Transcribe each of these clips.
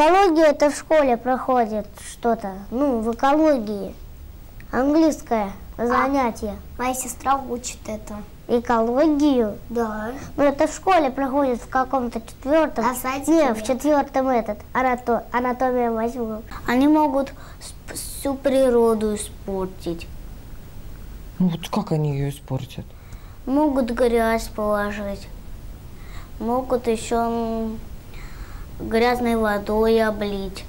Экология это в школе проходит что-то. Ну, в экологии. Английское занятие. Моя сестра учит это. Экологию. Да. Ну, это в школе проходит в каком-то четвертом. А Не, нет. в четвертом этот. Анато, анатомия восьмом. Они могут всю природу испортить. Ну вот как они ее испортят? Могут грязь положить. Могут еще грязной водой облить.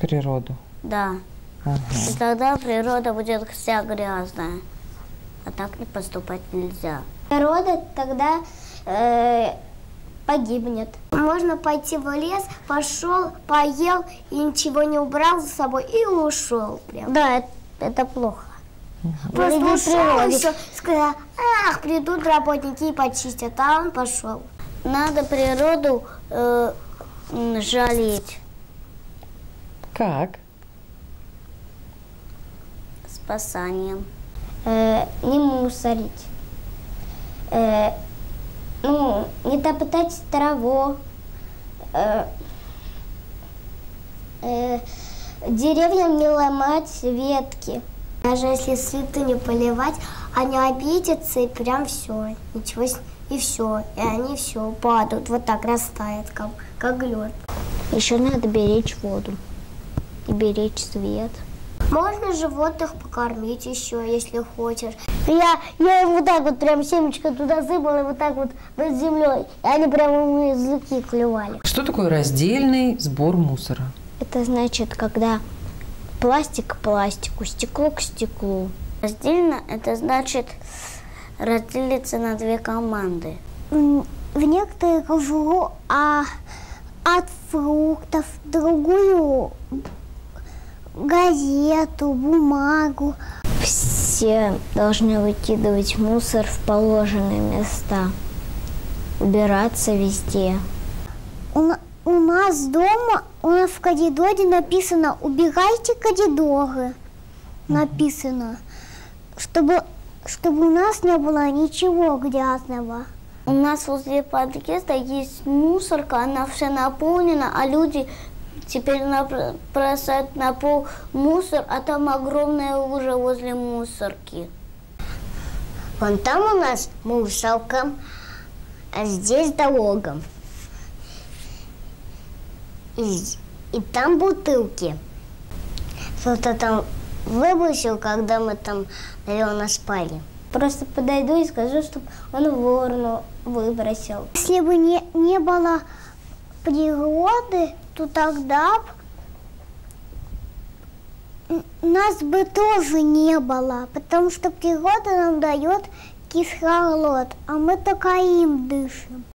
Природу. Да. Ага. И тогда природа будет вся грязная. А так не поступать нельзя. Природа тогда э, погибнет. Можно пойти в лес, пошел, поел и ничего не убрал за собой и ушел прям. Да, это, это плохо. Просто Вредит ушел и все. Сказал, ах, придут работники и почистят, а он пошел. Надо природу э, жалеть Как? спасанием. Э, не мусорить. Э, ну, не топтать траву. Э, э, деревьям не ломать ветки. Даже если цветы не поливать, они обидятся и прям все. Ничего с- и все. И они все падают, вот так растают, как, как лед. Еще надо беречь воду и беречь свет. Можно животных покормить еще, если хочешь. Я, я им вот так вот прям семечко туда сыпала, и вот так вот над землей. И они прямо у меня языки клевали. Что такое раздельный сбор мусора? Это значит, когда пластик к пластику, стекло к стеклу. Раздельно это значит разделиться на две команды. В некоторых жру а, от фруктов, другую газету, бумагу. Все должны выкидывать мусор в положенные места, убираться везде. У, нас дома, у нас в коридоре написано «Убирайте коридоры». Написано, чтобы, чтобы у нас не было ничего грязного. У нас возле подъезда есть мусорка, она вся наполнена, а люди теперь бросают на пол мусор, а там огромная лужа возле мусорки. Вон там у нас мусорка, а здесь дорога. И, и там бутылки. Кто-то там выбросил, когда мы там, наверное, спали. Просто подойду и скажу, чтобы он в урну выбросил. Если бы не, не было природы, то тогда б нас бы тоже не было, потому что природа нам дает кислород, а мы только им дышим.